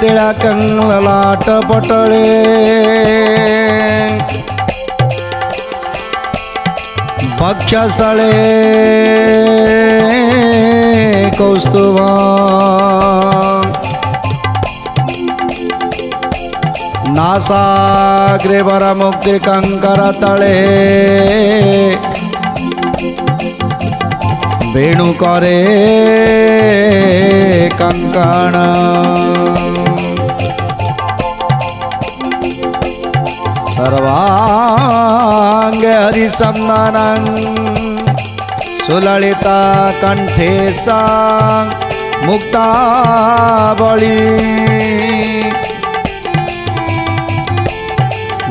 तिळा कंगललाट पटळे भक्षस्थळे कौस्तुभा बर मुक्ति कंकर तले वेणु करे कंकण सर्वांग हरिसम्नानं सुलिता कंठे सांग मुक्तावली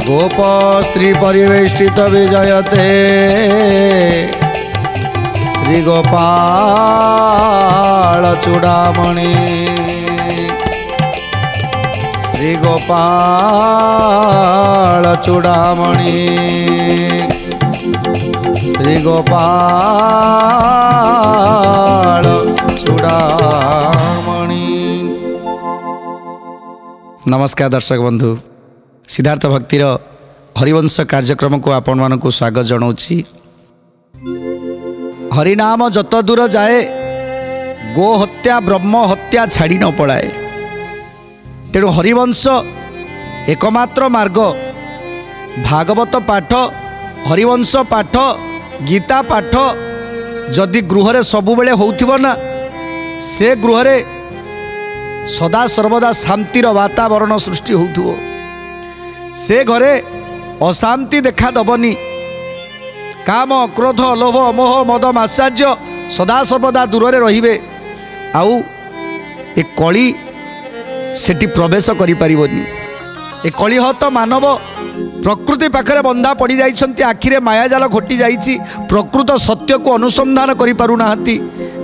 गोप स्त्री परिवेष्टित विजयते श्री गोपाल चूड़ामणि श्री गोपालुडाम श्री गोपाल चुडाम नमस्कार दर्शक बन्धु सिद्धार्थ भक्तिर कार्यक्रम कार्यक्रमको आपण म स्वागत जनाउँछ हरिनाम जत दूर जाए गो हत्या गोहत्या ब्रह्महत्या छाडि पढाए ତେଣୁ ହରିବଂଶ ଏକମାତ୍ର ମାର୍ଗ ଭାଗବତ ପାଠ ହରିବଂଶ ପାଠ ଗୀତା ପାଠ ଯଦି ଗୃହରେ ସବୁବେଳେ ହେଉଥିବ ନା ସେ ଗୃହରେ ସଦାସର୍ବଦା ଶାନ୍ତିର ବାତାବରଣ ସୃଷ୍ଟି ହେଉଥିବ ସେ ଘରେ ଅଶାନ୍ତି ଦେଖାଦେବନି କାମ କ୍ରୋଧ ଲୋଭ ମୋହ ମଦ ମାସାର୍ଯ୍ୟ ସଦାସର୍ବଦା ଦୂରରେ ରହିବେ ଆଉ ଏ କଳି ସେଠି ପ୍ରବେଶ କରିପାରିବନି ଏ କଳିହତ ମାନବ ପ୍ରକୃତି ପାଖରେ ବନ୍ଧା ପଡ଼ିଯାଇଛନ୍ତି ଆଖିରେ ମାୟାଜାଲ ଘୋଟି ଯାଇଛି ପ୍ରକୃତ ସତ୍ୟକୁ ଅନୁସନ୍ଧାନ କରିପାରୁନାହାନ୍ତି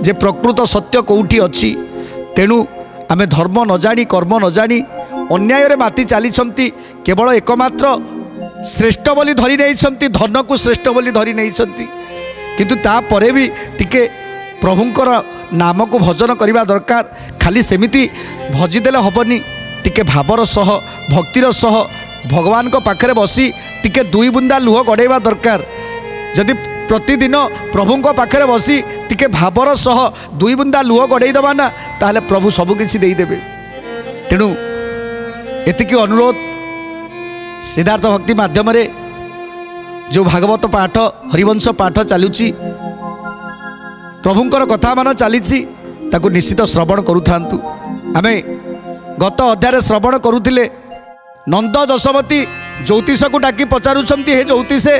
ଯେ ପ୍ରକୃତ ସତ୍ୟ କେଉଁଠି ଅଛି ତେଣୁ ଆମେ ଧର୍ମ ନ ଜାଣି କର୍ମ ନ ଜାଣି ଅନ୍ୟାୟରେ ମାତି ଚାଲିଛନ୍ତି କେବଳ ଏକମାତ୍ର ଶ୍ରେଷ୍ଠ ବୋଲି ଧରି ନେଇଛନ୍ତି ଧନକୁ ଶ୍ରେଷ୍ଠ ବୋଲି ଧରି ନେଇଛନ୍ତି କିନ୍ତୁ ତାପରେ ବି ଟିକେ ପ୍ରଭୁଙ୍କର ନାମକୁ ଭଜନ କରିବା ଦରକାର ଖାଲି ସେମିତି ଭଜିଦେଲେ ହେବନି ଟିକେ ଭାବର ସହ ଭକ୍ତିର ସହ ଭଗବାନଙ୍କ ପାଖରେ ବସି ଟିକେ ଦୁଇ ବୁନ୍ଦା ଲୁହ ଗଡ଼େଇବା ଦରକାର ଯଦି ପ୍ରତିଦିନ ପ୍ରଭୁଙ୍କ ପାଖରେ ବସି ଟିକେ ଭାବର ସହ ଦୁଇ ବୁନ୍ଦା ଲୁହ ଗଡ଼େଇଦେବା ନା ତାହେଲେ ପ୍ରଭୁ ସବୁ କିଛି ଦେଇଦେବେ ତେଣୁ ଏତିକି ଅନୁରୋଧ ସିଦ୍ଧାର୍ଥ ଭକ୍ତି ମାଧ୍ୟମରେ ଯେଉଁ ଭାଗବତ ପାଠ ହରିବଂଶ ପାଠ ଚାଲୁଛି ପ୍ରଭୁଙ୍କର କଥାମାନ ଚାଲିଛି ତାକୁ ନିଶ୍ଚିତ ଶ୍ରବଣ କରୁଥାନ୍ତୁ ଆମେ ଗତ ଅଧ୍ୟାୟରେ ଶ୍ରବଣ କରୁଥିଲେ ନନ୍ଦ ଯଶବତୀ ଜ୍ୟୋତିଷକୁ ଡାକି ପଚାରୁଛନ୍ତି ହେ ଜ୍ୟୋତିଷେ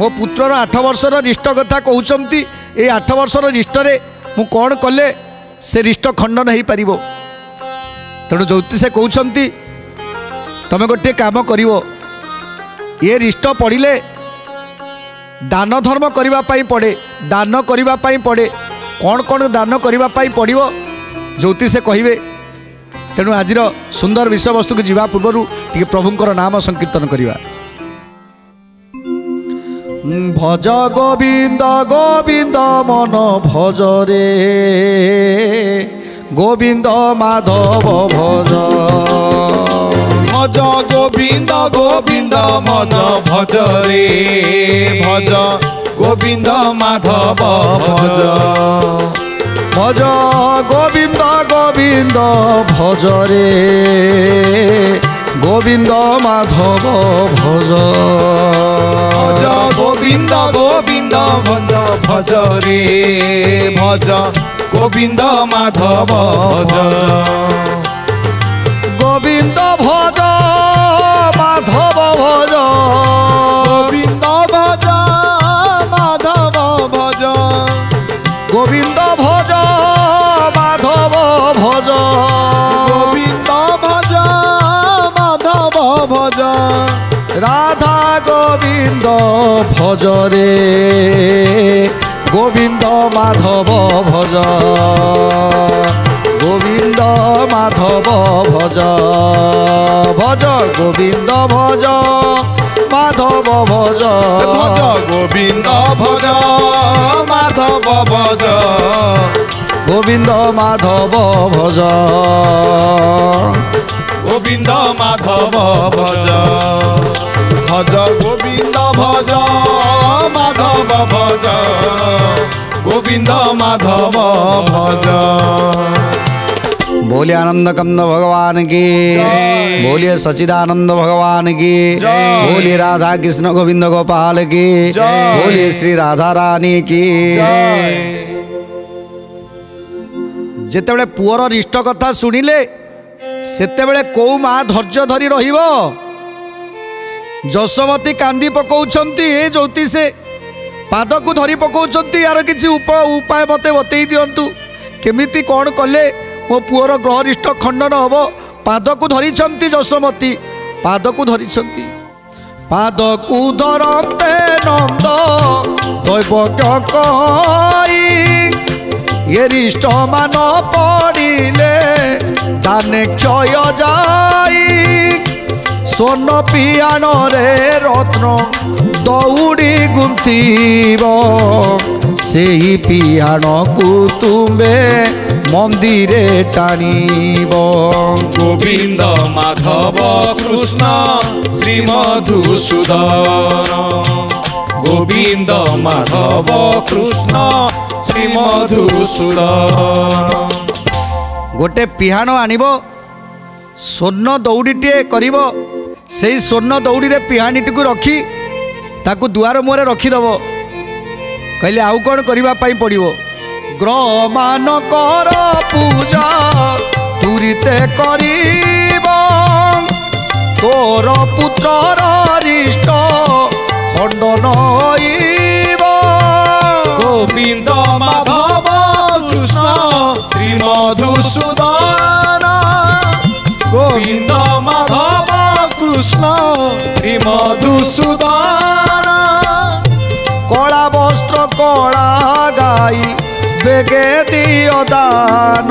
ମୋ ପୁତ୍ରର ଆଠ ବର୍ଷର ରିଷ୍ଟ କଥା କହୁଛନ୍ତି ଏଇ ଆଠ ବର୍ଷର ରିଷ୍ଟରେ ମୁଁ କ'ଣ କଲେ ସେ ରିଷ୍ଟ ଖଣ୍ଡନ ହୋଇପାରିବ ତେଣୁ ଜ୍ୟୋତିଷେ କହୁଛନ୍ତି ତୁମେ ଗୋଟିଏ କାମ କରିବ ଇଏ ରିଷ୍ଟ ପଡ଼ିଲେ ଦାନ ଧର୍ମ କରିବା ପାଇଁ ପଡ଼େ ଦାନ କରିବା ପାଇଁ ପଡ଼େ କ'ଣ କ'ଣ ଦାନ କରିବା ପାଇଁ ପଡ଼ିବ ଜ୍ୟୋତିଷେ କହିବେ ତେଣୁ ଆଜିର ସୁନ୍ଦର ବିଷୟବସ୍ତୁକୁ ଯିବା ପୂର୍ବରୁ ଟିକେ ପ୍ରଭୁଙ୍କର ନାମ ସଂକୀର୍ତ୍ତନ କରିବା ଭଜ ଗୋବିନ୍ଦ ଗୋବିନ୍ଦ ମନ ଭଜରେ ଗୋବିନ୍ଦ ମାଧବ ଭଜ ভজ গোবিন্দ গোবিন্দ মজ ভজ রে ভজ গোবিন্দ মাধব ভজ ভজ গোবিন্দ গোবিন্দ ভজ রে গোবিন্দ মাধব ভজ ভজ গোবিন্দ গোবিন্দ ভজ ভজ রে ভজ গোবিন্দ মাধব ভজ গোবিন্দ ভজ মাধব ভজ গোবিন্দ ভজ মাধব ভজ গোবিন্দ ভজ মাধব ভজ গোবিন্দ ভজ মাধব ভজ রাধা গোবিন্দ ভজ রে গোবিন্দ মাধব ভজ গোবিন্দ মাধব ভজ ভজ গোবিন্দ ভজ মাধব ভজ ভজ গোবিন্দ ভজ মাধব ভজ গোবিন্দ মাধব ভজ গোবিন্দ মাধব ভজ ভজ গোবিন্দ ভজ মাধব ভজ গোবিন্দ মাধব ভজ बोले आनंद कंद भगवान की बोलिए सचिदानंद भगवान की बोलिए राधा कृष्ण गोविंद गोपाल की बोलिए श्री राधा रानी की ଯେତେବେଳେ ପୁଅର ଇଷ୍ଟ କଥା ଶୁଣିଲେ ସେତେବେଳେ କେଉଁ ମା ଧୈର୍ଯ୍ୟ ଧରି ରହିବ ଯଶୋମତୀ କାନ୍ଦି ପକାଉଛନ୍ତି ଏ ଜ୍ୟୋତିଷେ ପାଦକୁ ଧରି ପକାଉଛନ୍ତି ଏହାର କିଛି ଉପାୟ ମୋତେ ବତେଇ ଦିଅନ୍ତୁ କେମିତି କ'ଣ କଲେ ମୋ ପୁଅର ଗ୍ରହରିଷ୍ଠ ଖଣ୍ଡନ ହେବ ପାଦକୁ ଧରିଛନ୍ତି ଯଶମତୀ ପାଦକୁ ଧରିଛନ୍ତି ପାଦକୁ ଧରନ୍ତେ ନନ୍ଦ ଦୈବଜ୍ଞ କହି ଏ ପଡ଼ିଲେ ଦାନେ କ୍ଷୟ ଯାଇ ସ୍ୱର୍ଣ୍ଣ ପିଆଣରେ ରତ୍ନ ଦୌଡ଼ି ଗୁନ୍ଥିବ ସେଇ ପିଆଣକୁ ତୁମେ ମନ୍ଦିରେ ଟାଣିବ ଗୋବିନ୍ଦ ମାଧବ କୃଷ୍ଣ ଶ୍ରୀମଧୁସୂଦନ ଗୋବିନ୍ଦ ମାଧବ କୃଷ୍ଣ ଶ୍ରୀମଧୁସୂଦନ ଗୋଟେ ପିହାଣ ଆଣିବ ସ୍ୱର୍ଣ୍ଣ ଦୌଡ଼ିଟିଏ କରିବ ସେଇ ସ୍ୱର୍ଣ୍ଣ ଦୌଡ଼ିରେ ପିହାଣିଟିକୁ ରଖି ତାକୁ ଦୁଆର ମୁହଁରେ ରଖିଦେବ କହିଲେ ଆଉ କ'ଣ କରିବା ପାଇଁ ପଡ଼ିବ ଗ୍ରହମାନଙ୍କର ପୂଜା ତୁରିତେ କରିବ ତୋର ପୁତ୍ରର ରିଷ୍ଟ ଖଣ୍ଡନ ଗୋବିନ୍ଦ ମାଧବ କୃଷ୍ଣ ଶ୍ରୀମଧୁସୂଦନ ଗୋବିନ୍ଦ ମାଧବ কৃষ্ণ শ্রী মধুসূদন কলা বস্ত্র কলা গাই বেগে দিও দান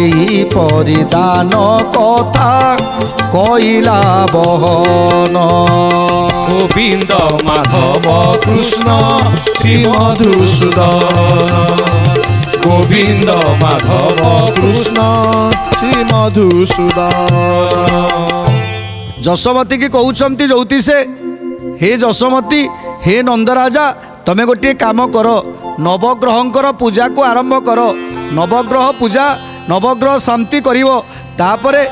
এই পরিদান কথা কইলা বহন গোবিন্দ মাধব কৃষ্ণ শ্রী মধুসূদন গোবিন্দ মাধব কৃষ্ণ শ্রী মধুসূদন ଯଶମତୀ କି କହୁଛନ୍ତି ଜ୍ୟୋତିଷେ ହେ ଯଶମତୀ ହେ ନନ୍ଦରାଜା ତମେ ଗୋଟିଏ କାମ କର ନବଗ୍ରହଙ୍କର ପୂଜାକୁ ଆରମ୍ଭ କର ନବଗ୍ରହ ପୂଜା ନବଗ୍ରହ ଶାନ୍ତି କରିବ ତାପରେ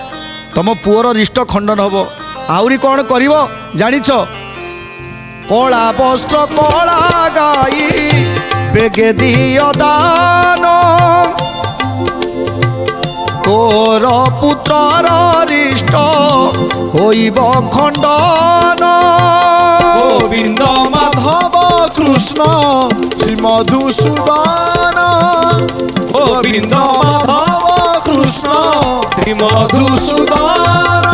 ତମ ପୁଅର ରିଷ୍ଟ ଖଣ୍ଡନ ହେବ ଆହୁରି କ'ଣ କରିବ ଜାଣିଛ କଳା ବସ୍ତ୍ର କଳା ଗାଈ ବେଗେ ଦିଅ ଦାନ তোর পুত্রর হৃষ্ট হইব খণ্ডন গোবিন্দ মাধব কৃষ্ণ শ্রীমধুসূদন গোবিন্দ মাধব কৃষ্ণ শ্রীমধুসূদন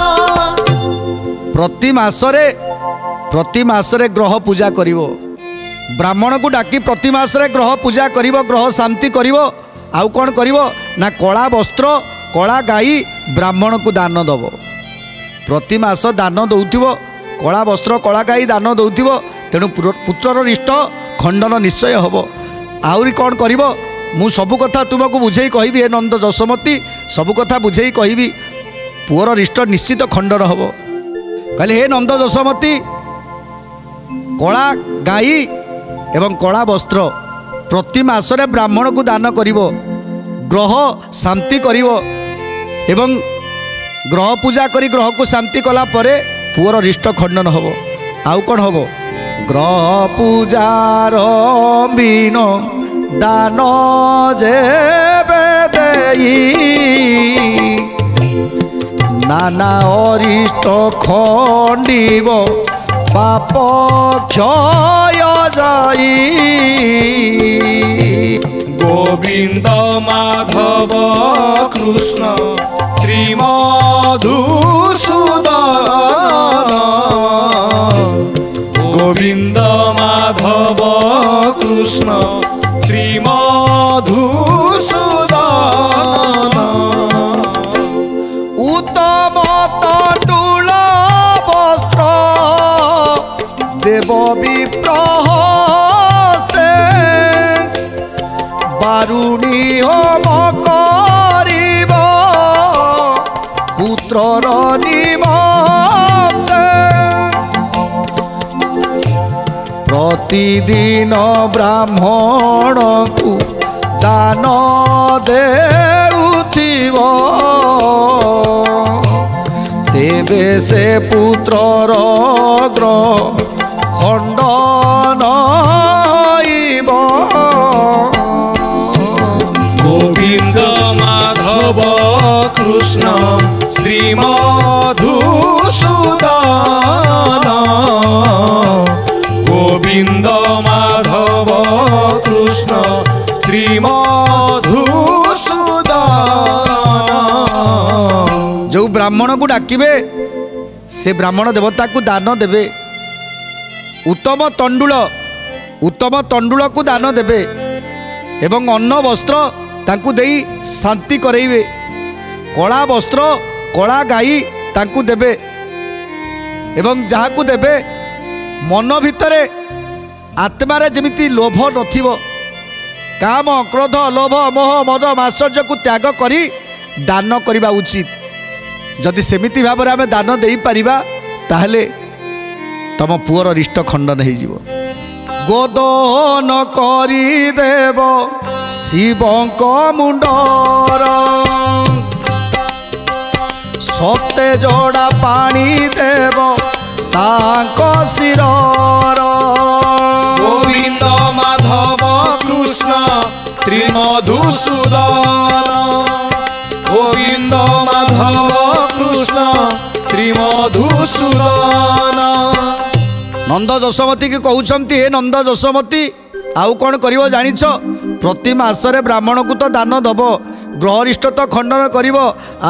প্রতি মাসরে প্রতি মাসরে গ্রহ পূজা করিব ବ୍ରାହ୍ମଣକୁ ଡାକି ପ୍ରତି ମାସରେ ଗ୍ରହ ପୂଜା କରିବ ଗ୍ରହ ଶାନ୍ତି କରିବ ଆଉ କ'ଣ କରିବ ନା କଳା ବସ୍ତ୍ର କଳା ଗାଈ ବ୍ରାହ୍ମଣକୁ ଦାନ ଦେବ ପ୍ରତି ମାସ ଦାନ ଦେଉଥିବ କଳା ବସ୍ତ୍ର କଳା ଗାଈ ଦାନ ଦେଉଥିବ ତେଣୁ ପୁତ୍ରର ରିଷ୍ଟ ଖଣ୍ଡନ ନିଶ୍ଚୟ ହେବ ଆହୁରି କ'ଣ କରିବ ମୁଁ ସବୁ କଥା ତୁମକୁ ବୁଝେଇ କହିବି ହେ ନନ୍ଦ ଯଶମତୀ ସବୁ କଥା ବୁଝେଇ କହିବି ପୁଅର ରିଷ୍ଟ ନିଶ୍ଚିତ ଖଣ୍ଡନ ହେବ କହିଲେ ହେ ନନ୍ଦ ଯଶମତୀ କଳା ଗାଈ ଏବଂ କଳା ବସ୍ତ୍ର ପ୍ରତି ମାସରେ ବ୍ରାହ୍ମଣକୁ ଦାନ କରିବ ଗ୍ରହ ଶାନ୍ତି କରିବ এবং গ্রহ পূজা করে গ্রহকে শান্তি কলাপরে পুয়র হৃষ্ট খণ্ডন হব আউ কণ হব গ্রহ পূজার বিন দান যে নানা অরিষ্ট খণ্ডিব পাপ ক্ষয় যাই গোবিন্দ মাধব কৃষ্ণ ত্রিমধুসূদন গোবিন্দ মাধব কৃষ্ণ ত্রিমধুসূদন উত্তম তটুল বস্ত্র দেবী দারুণী হোম করিব পুত্রর নিমন্তে প্রতিদিন ব্রাহ্মণকু দান দেউথিব তেবে সে পুত্রর গ্রহ খণ্ড গোবিন্দ মাধব কৃষ্ণ শ্রীমধুসূদন যে ব্রাহ্মণকু ডাকিবে সে ব্রাহ্মণ দেবতাকু দান দেবে উত্তম তণ্ডুল উত্তম তণ্ডুলকু দান দেবে এবং অন্ন বস্ত্র ତାଙ୍କୁ ଦେଇ ଶାନ୍ତି କରେଇବେ କଳା ବସ୍ତ୍ର କଳା ଗାଈ ତାଙ୍କୁ ଦେବେ ଏବଂ ଯାହାକୁ ଦେବେ ମନ ଭିତରେ ଆତ୍ମାରେ ଯେମିତି ଲୋଭ ନଥିବ କାମ କ୍ରୋଧ ଲୋଭ ମୋହ ମଦ ମାଶ୍ଚର୍ଯ୍ୟକୁ ତ୍ୟାଗ କରି ଦାନ କରିବା ଉଚିତ ଯଦି ସେମିତି ଭାବରେ ଆମେ ଦାନ ଦେଇପାରିବା ତାହେଲେ ତମ ପୁଅର ରିଷ୍ଟ ଖଣ୍ଡନ ହେଇଯିବ ଗୋଦନ କରିଦେବ ଶିବଙ୍କ ମୁଣ୍ଡର ସତେ ଜଡ଼ା ପାଣି ଦେବ ତାଙ୍କ ଶିରର श्री मधुसूदन गोविंद माधव कृष्ण श्री मधुसूदन नंद जशोमती के कहते हे नंद जशोमती आउ कौन कर जाणि प्रति मसरे ब्राह्मण को तो दान दब ग्रहरिष्ट तो खंडन कर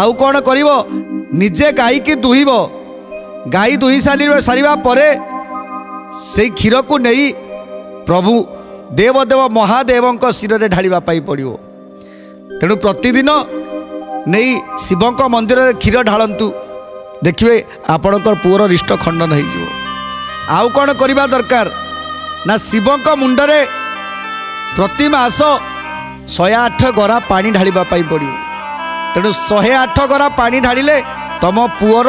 आउ कौन करजे गाई दुह गाई दुही सारे सारे से क्षीर को नहीं प्रभु ଦେବଦେବ ମହାଦେବଙ୍କ ଶିରରେ ଢାଳିବା ପାଇଁ ପଡ଼ିବ ତେଣୁ ପ୍ରତିଦିନ ନେଇ ଶିବଙ୍କ ମନ୍ଦିରରେ କ୍ଷୀର ଢାଳନ୍ତୁ ଦେଖିବେ ଆପଣଙ୍କର ପୁଅର ରିଷ୍ଟ ଖଣ୍ଡନ ହୋଇଯିବ ଆଉ କ'ଣ କରିବା ଦରକାର ନା ଶିବଙ୍କ ମୁଣ୍ଡରେ ପ୍ରତି ମାସ ଶହେ ଆଠ ଗରା ପାଣି ଢାଳିବା ପାଇଁ ପଡ଼ିବ ତେଣୁ ଶହେ ଆଠ ଗରା ପାଣି ଢାଳିଲେ ତମ ପୁଅର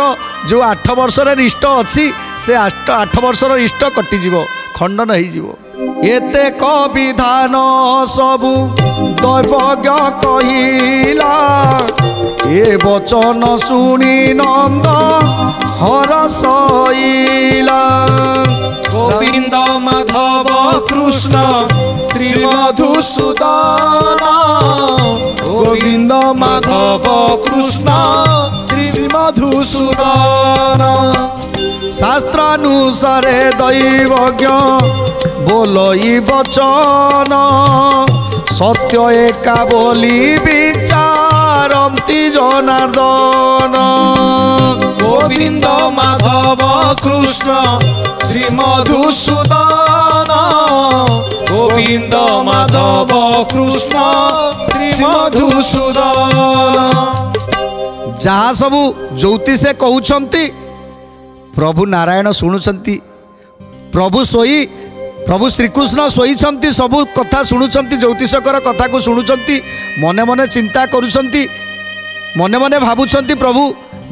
ଯେଉଁ ଆଠ ବର୍ଷର ରିଷ୍ଟ ଅଛି ସେ ଆଠ ଆଠ ବର୍ଷର ରିଷ୍ଟ କଟିଯିବ ଖଣ୍ଡନ ହୋଇଯିବ এতে কবিধান সবু দৈবজ্ঞ কহিলা এ বচন শুনি নন্দ হরসইলা গোবিন্দ মাধব কৃষ্ণ শ্রী মধুসূদন গোবিন্দ মাধব কৃষ্ণ শ্রী মধুসূদন শাস্ত্রানুসারে দৈবজ্ঞ বলই বচন সত্য একা বলি বিচারন্তি জনার্দন গোবিন্দ মাধব কৃষ্ণ শ্রী মধুসূদন গোবিন্দ মাধব কৃষ্ণ শ্রী মধুসূদন যা সবু জ্যোতিষে কৌছন্তি ପ୍ରଭୁ ନାରାୟଣ ଶୁଣୁଛନ୍ତି ପ୍ରଭୁ ଶୋଇ ପ୍ରଭୁ ଶ୍ରୀକୃଷ୍ଣ ଶୋଇଛନ୍ତି ସବୁ କଥା ଶୁଣୁଛନ୍ତି ଜ୍ୟୋତିଷଙ୍କର କଥାକୁ ଶୁଣୁଛନ୍ତି ମନେ ମନେ ଚିନ୍ତା କରୁଛନ୍ତି ମନେ ମନେ ଭାବୁଛନ୍ତି ପ୍ରଭୁ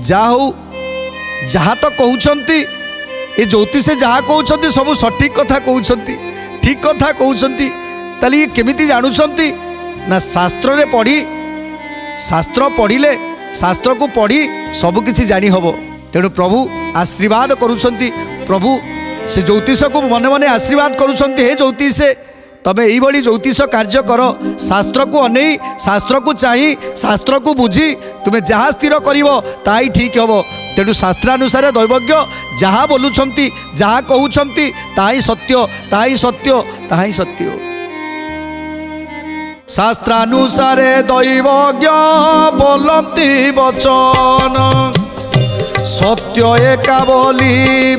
ଯାହା ହଉ ଯାହା ତ କହୁଛନ୍ତି ଏ ଜ୍ୟୋତିଷ ଯାହା କହୁଛନ୍ତି ସବୁ ସଠିକ୍ କଥା କହୁଛନ୍ତି ଠିକ୍ କଥା କହୁଛନ୍ତି ତାହେଲେ ଇଏ କେମିତି ଜାଣୁଛନ୍ତି ନା ଶାସ୍ତ୍ରରେ ପଢ଼ି ଶାସ୍ତ୍ର ପଢ଼ିଲେ ଶାସ୍ତ୍ରକୁ ପଢ଼ି ସବୁକିଛି ଜାଣିହେବ ତେଣୁ ପ୍ରଭୁ ଆଶୀର୍ବାଦ କରୁଛନ୍ତି ପ୍ରଭୁ ସେ ଜ୍ୟୋତିଷକୁ ମନେ ମନେ ଆଶୀର୍ବାଦ କରୁଛନ୍ତି ହେ ଜ୍ୟୋତିଷେ ତମେ ଏଇଭଳି ଜ୍ୟୋତିଷ କାର୍ଯ୍ୟ କର ଶାସ୍ତ୍ରକୁ ଅନେଇ ଶାସ୍ତ୍ରକୁ ଚାହିଁ ଶାସ୍ତ୍ରକୁ ବୁଝି ତୁମେ ଯାହା ସ୍ଥିର କରିବ ତାହା ହିଁ ଠିକ୍ ହେବ ତେଣୁ ଶାସ୍ତ୍ରାନୁସାରେ ଦୈବଜ୍ଞ ଯାହା ବୋଲୁଛନ୍ତି ଯାହା କହୁଛନ୍ତି ତାହା ହିଁ ସତ୍ୟ ତାହା ହିଁ ସତ୍ୟ ତାହା ହିଁ ସତ୍ୟ ଶାସ୍ତ୍ରାନୁସାରେ ଦୈବଜ୍ଞ ବୋଲନ୍ତି ବଚନ সত্য একা বলি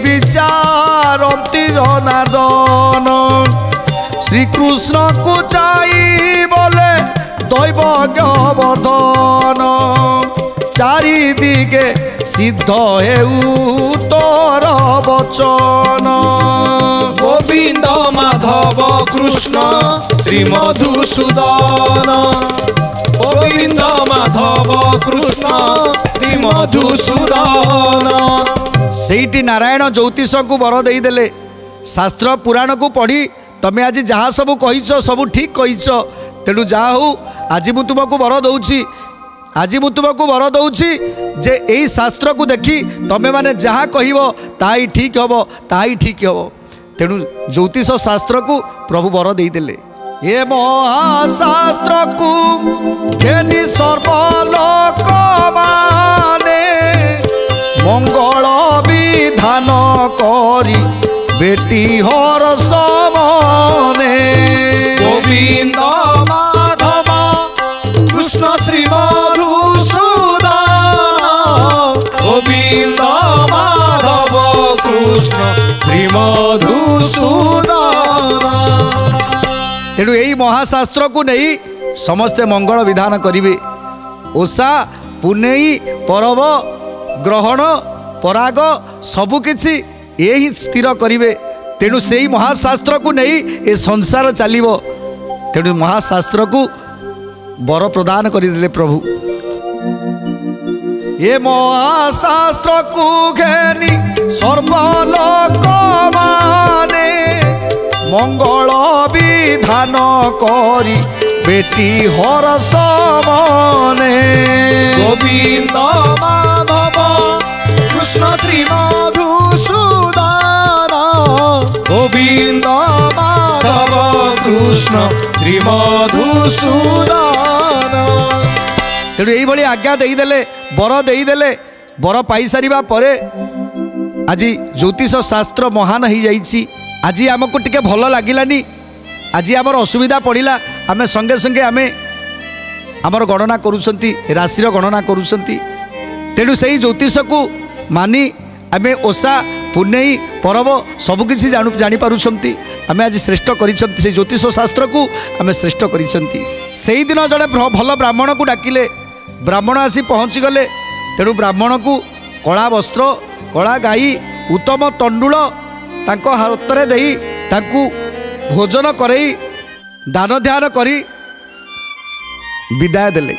বিচার অন্তি জনার্দন শ্রীকৃষ্ণ কুচাই বলে দৈব গবর্ধন চারিদিকে সিদ্ধ হেউ তোর বচন গোবিন্দ মাধব কৃষ্ণ শ্রী মধুসূদন গোবিন্দ মাধব কৃষ্ণ ଅତି ମଧୁସୂଦନ ସେଇଠି ନାରାୟଣ ଜ୍ୟୋତିଷଙ୍କୁ ବର ଦେଇଦେଲେ ଶାସ୍ତ୍ର ପୁରାଣକୁ ପଢ଼ି ତମେ ଆଜି ଯାହା ସବୁ କହିଛ ସବୁ ଠିକ୍ କହିଛ ତେଣୁ ଯାହା ହଉ ଆଜି ମୁଁ ତୁମକୁ ବର ଦେଉଛି ଆଜି ମୁଁ ତୁମକୁ ବର ଦେଉଛି ଯେ ଏଇ ଶାସ୍ତ୍ରକୁ ଦେଖି ତମେମାନେ ଯାହା କହିବ ତାହା ଠିକ୍ ହେବ ତାହା ଠିକ୍ ହେବ ତେଣୁ ଜ୍ୟୋତିଷ ଶାସ୍ତ୍ରକୁ ପ୍ରଭୁ ବର ଦେଇଦେଲେ এ মহাশাস্ত্রকু ঘেনি সর্বলোক মানে মঙ্গল বিধান করি বেটি হর সমনে গোবিন্দ মাধব কৃষ্ণ শ্রী মধুসূদন গোবিন্দ মাধব কৃষ্ণ শ্রী মধুসূদন ତେଣୁ ଏହି ମହାଶାସ୍ତ୍ରକୁ ନେଇ ସମସ୍ତେ ମଙ୍ଗଳ ବିଧାନ କରିବେ ଓଷା ପୁନେଇ ପରବ ଗ୍ରହଣ ପରାଗ ସବୁକିଛି ଏ ହିଁ ସ୍ଥିର କରିବେ ତେଣୁ ସେଇ ମହାଶାସ୍ତ୍ରକୁ ନେଇ ଏ ସଂସାର ଚାଲିବ ତେଣୁ ମହାଶାସ୍ତ୍ରକୁ ବର ପ୍ରଦାନ କରିଦେଲେ ପ୍ରଭୁ ଏ ମହାଶାସ୍ତ୍ରକୁ ଘେନି ସର୍ବଲୋକ ମା ମଙ୍ଗଳ ବିଧାନ କରି ବେଟି ହରସ ମନେ ଗୋବିନ୍ଦ ମାଧବ କୃଷ୍ଣ ଶ୍ରୀ ମଧୁସୂଦନ ଗୋବିନ୍ଦ ମାଧବ କୃଷ୍ଣ ଶ୍ରୀ ମଧୁସୂଦନ ତେଣୁ ଏଇଭଳି ଆଜ୍ଞା ଦେଇଦେଲେ ବର ଦେଇଦେଲେ ବର ପାଇସାରିବା ପରେ ଆଜି ଜ୍ୟୋତିଷ ଶାସ୍ତ୍ର ମହାନ ହେଇଯାଇଛି আজি আমাকে টিকে ভাল লাগিলানি আজি আমার অসুবিধা পড়া আমি সঙ্গে সঙ্গে আমি আমার গণনা করছেন রাশির গণনা করছেন তেণু সেই জ্যোতিষকু মানি আমি ওষা পুনেই পরব সবুকিছি জাঁপারুচ্ছেন আমি আজ শ্রেষ্ঠ করেছেন সেই জ্যোতিষ শাস্ত্রকু আমি শ্রেষ্ঠ করেছেন সেই দিন জনে ভাল ব্রাহ্মণকু ডাকিলে ব্রাহ্মণ আসি পৌঁছিগলে তেণু ব্রাহ্মণকু কলা বস্ত্র কলা গাই উত্তম তণ্ডুল ତାଙ୍କ ହାତରେ ଦେଇ ତାଙ୍କୁ ଭୋଜନ କରେଇ ଦାନ ଧ୍ୟାନ କରି ବିଦାୟ ଦେଲେ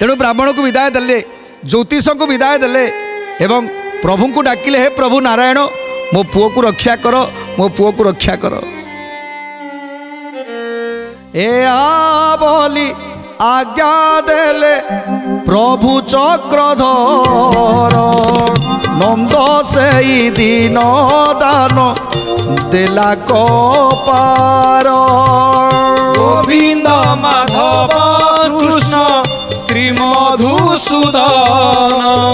ତେଣୁ ବ୍ରାହ୍ମଣକୁ ବିଦାୟ ଦେଲେ ଜ୍ୟୋତିଷଙ୍କୁ ବିଦାୟ ଦେଲେ ଏବଂ ପ୍ରଭୁଙ୍କୁ ଡାକିଲେ ହେ ପ୍ରଭୁ ନାରାୟଣ ମୋ ପୁଅକୁ ରକ୍ଷା କର ମୋ ପୁଅକୁ ରକ୍ଷା କର ଏ ଆ ବୋଲି ଆଜ୍ଞା ଦେଲେ ପ୍ରଭୁ ଚକ୍ରଧର ନନ୍ଦ ସେଇ ଦିନ ଦାନ ଦେଲା କପାର ଗୋବିନ୍ଦ ମାଧବ କୃଷ୍ଣ ଶ୍ରୀମଧୁସୂଦନ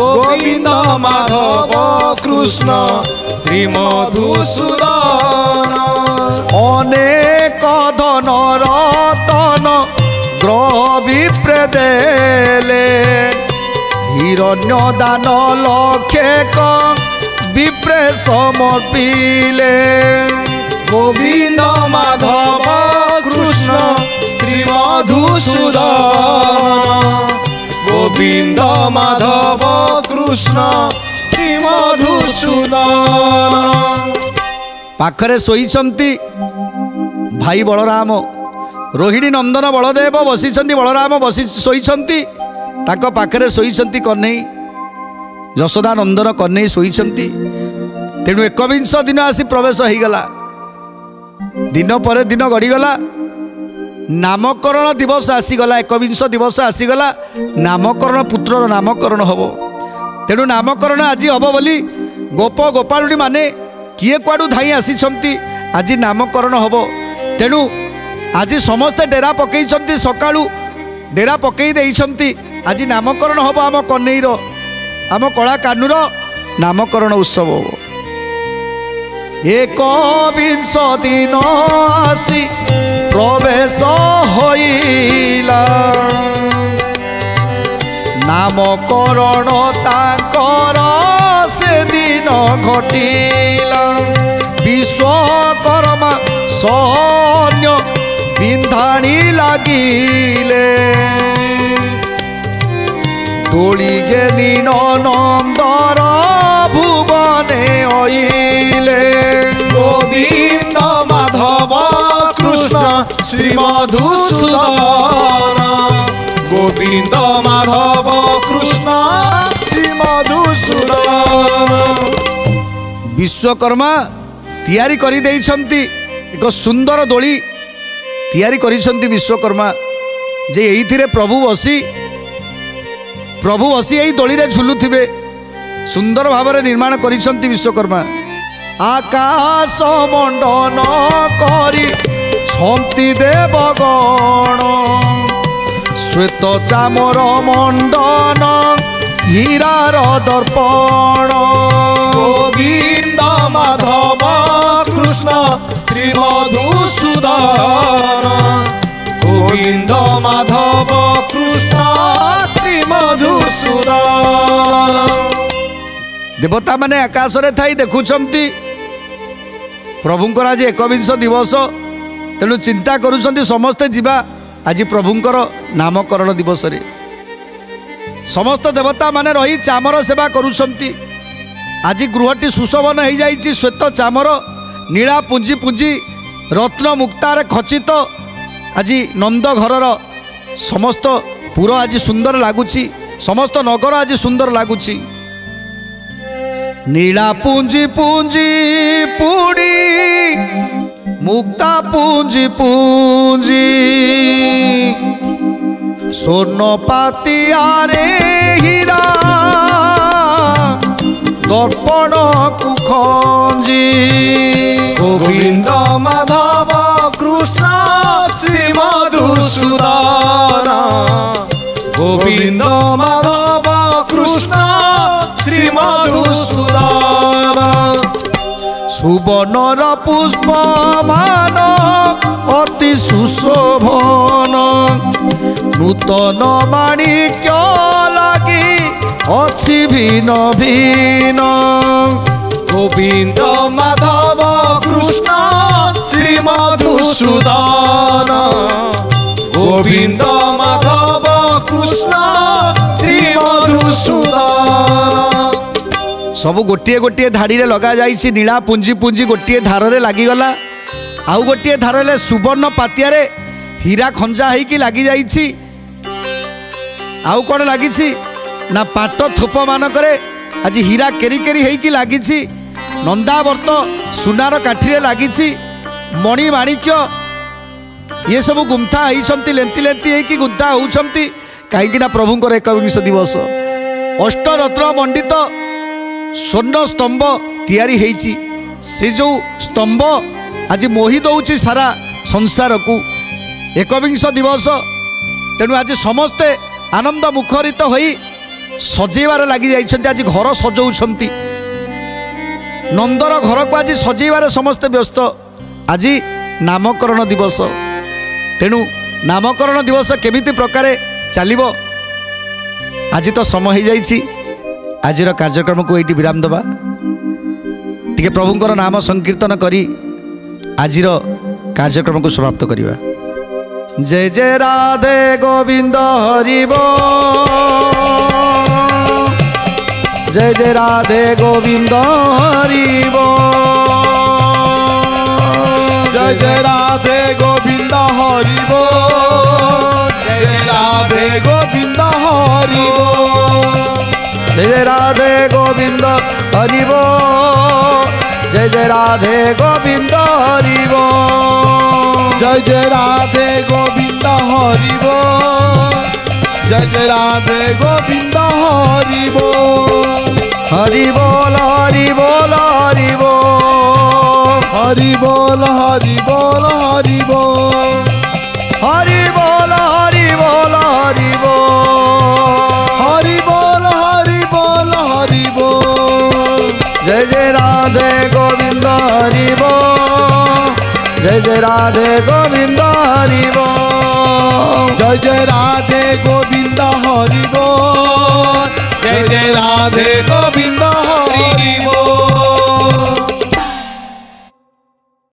ଗୋବିନ୍ଦ ମାଧବ କୃଷ୍ଣ ଶ୍ରୀମଧୁସୂଦନ ଅନେକ ଧନର ଦେଲେ ହିରଣ୍ୟ ଦାନ ଲକ୍ଷେ ବିପ୍ରେସ ମପିଲେ ଗୋବିନ୍ଦ ମାଧବ କୃଷ୍ଣ ଶ୍ରୀମଧୁସୂଦନ ଗୋବିନ୍ଦ ମାଧବ କୃଷ୍ଣ ଶ୍ରୀ ମଧୁସୂଦ ପାଖରେ ଶୋଇଛନ୍ତି ଭାଇ ବଳରାମ ରୋହିଣୀ ନନ୍ଦନ ବଳଦେବ ବସିଛନ୍ତି ବଳରାମ ବସି ଶୋଇଛନ୍ତି ତାଙ୍କ ପାଖରେ ଶୋଇଛନ୍ତି କନେଇ ଯଶୋଦା ନନ୍ଦନ କନେଇ ଶୋଇଛନ୍ତି ତେଣୁ ଏକବିଂଶ ଦିନ ଆସି ପ୍ରବେଶ ହେଇଗଲା ଦିନ ପରେ ଦିନ ଗଡ଼ିଗଲା ନାମକରଣ ଦିବସ ଆସିଗଲା ଏକବିଂଶ ଦିବସ ଆସିଗଲା ନାମକରଣ ପୁତ୍ରର ନାମକରଣ ହେବ ତେଣୁ ନାମକରଣ ଆଜି ହେବ ବୋଲି ଗୋପ ଗୋପାଳୁଣୀମାନେ କିଏ କୁଆଡ଼ୁ ଧାଇଁ ଆସିଛନ୍ତି ଆଜି ନାମକରଣ ହେବ ତେଣୁ आज समस्ते डेरा पकई सका डेरा पकई आज नामकरण हब आम कन्हईर आम कला कानूर नामकरण उत्सव एक विंश दिन आसी प्रवेश नामकरण নামকরণ তাঁকর সেদিন ঘটিলা বিশ্বকর্মা गे दोलिन्दर भुवन अहिले गोविन्द माधव कृष्ण श्री मधुसू गोविन्द माधव कृष्ण श्री मधुसूल विश्वकर्मा तिरी गरिदिन्छ सुन्दर दोली ତିଆରି କରିଛନ୍ତି ବିଶ୍ୱକର୍ମା ଯେ ଏଇଥିରେ ପ୍ରଭୁ ବସି ପ୍ରଭୁ ବସି ଏଇ ଦୋଳିରେ ଝୁଲୁଥିବେ ସୁନ୍ଦର ଭାବରେ ନିର୍ମାଣ କରିଛନ୍ତି ବିଶ୍ୱକର୍ମା ଆକାଶ ମଣ୍ଡନ କରି ଛନ୍ତି ଦେବଗଣ শ্বেত চামর মণ্ডন হীরার দর্পণ গোবিন্দ মাধব কৃষ্ণ শ্রীমধু ସୁଦନ ଗୋବିନ୍ଦ ମାଧବ ଦେବତାମାନେ ଆକାଶରେ ଥାଇ ଦେଖୁଛନ୍ତି ପ୍ରଭୁଙ୍କର ଆଜି ଏକବିଂଶ ଦିବସ ତେଣୁ ଚିନ୍ତା କରୁଛନ୍ତି ସମସ୍ତେ ଯିବା ଆଜି ପ୍ରଭୁଙ୍କର ନାମକରଣ ଦିବସରେ ସମସ୍ତ ଦେବତାମାନେ ରହି ଚାମର ସେବା କରୁଛନ୍ତି ଆଜି ଗୃହଟି ସୁଶୋଭନ ହେଇଯାଇଛି ଶ୍ୱେତ ଚାମର ନୀଳା ପୁଞ୍ଜି ପୁଞ୍ଜି রত্ন মুক্তার খচিত আজি নন্দঘরর সমস্ত পুর আজি সুন্দর লাগুছি সমস্ত নগর আজি সুন্দর লাগুছি নীলা পুঞ্জি পুঞ্জি পুড়ি মুক্তা পুঞ্জি পুঞ্জি স্বর্ণ পাতিয়ারে হীরা দর্পণ কুখন गोविंद माधव कृष्ण श्री श्रीमधुसूदना गोविंद माधव कृष्ण श्रीमधुसूदना সুবর্ণর পুষ্পমান অতি সুশোভন নূতন মাণিক্য লাগি অছি ভিন ভিন গোবিন্দ মাধব কৃষ্ণ শ্রী মধুসূদন গোবিন্দ মাধব কৃষ্ণ শ্রী মধুসূদন সবু গোটিয়ে গোটিয়ে ধাড়িরে লগা যাইছি নীলা পুঞ্জি পুঞ্জি গোটিয়ে ধারে লাগিগলা আউ গোটিয়ে ধার সুবর্ণ পাতিয়ারে হীরা খঞ্জা হইকি লাগি যাইছি আউ কোন লাগিছি না পাট থোপ মানকরে আজি হীরা কেরি কেরি হইকি লাগিছি ନନ୍ଦାବର୍ତ୍ତ ସୁନାର କାଠିରେ ଲାଗିଛି ମଣି ମାଣିକ୍ୟ ଇଏ ସବୁ ଗୁମ୍ଥା ହେଇଛନ୍ତି ଲେନ୍ତି ଲେନ୍ତି ହେଇକି ଗୁମ୍ଥା ହେଉଛନ୍ତି କାହିଁକିନା ପ୍ରଭୁଙ୍କର ଏକବିଂଶ ଦିବସ ଅଷ୍ଟରତ୍ନ ମଣ୍ଡିତ ସ୍ୱର୍ଣ୍ଣ ସ୍ତମ୍ଭ ତିଆରି ହେଇଛି ସେ ଯେଉଁ ସ୍ତମ୍ଭ ଆଜି ମୋହି ଦେଉଛି ସାରା ସଂସାରକୁ ଏକବିଂଶ ଦିବସ ତେଣୁ ଆଜି ସମସ୍ତେ ଆନନ୍ଦ ମୁଖରିତ ହୋଇ ସଜେଇବାରେ ଲାଗିଯାଇଛନ୍ତି ଆଜି ଘର ସଜଉଛନ୍ତି ନନ୍ଦର ଘରକୁ ଆଜି ସଜେଇବାରେ ସମସ୍ତେ ବ୍ୟସ୍ତ ଆଜି ନାମକରଣ ଦିବସ ତେଣୁ ନାମକରଣ ଦିବସ କେମିତି ପ୍ରକାରେ ଚାଲିବ ଆଜି ତ ସମୟ ହେଇଯାଇଛି ଆଜିର କାର୍ଯ୍ୟକ୍ରମକୁ ଏଇଠି ବିରାମ ଦେବା ଟିକେ ପ୍ରଭୁଙ୍କର ନାମ ସଂକୀର୍ତ୍ତନ କରି ଆଜିର କାର୍ଯ୍ୟକ୍ରମକୁ ସମାପ୍ତ କରିବା ଜେ ଜୟ ରାଧେ ଗୋବିନ୍ଦ ହରିବ जय जय राधे गोविंद हरिव जय जय राधे गोविंद हरिव जय जय राधे गोविंद हरिव जय राधे गोविंद हरिव जय जय राधे गोविंद हरिव जय जय राधे गोविंद हरिव जय जय राधे गोविंद हरि हरि बोल हरि बोल हरि बोल हरि बोल हरि बोल हरि बोल हरि बोल हरि बोल हरि बोल हरि बोल हरि बोल हरि बोल जय जय राधे गोविंद हरि बोल जय जय राधे गोविंद हरि बोल जय जय राधे गोविंद हरि बोल जय जय राधे गोविंद हरि बोल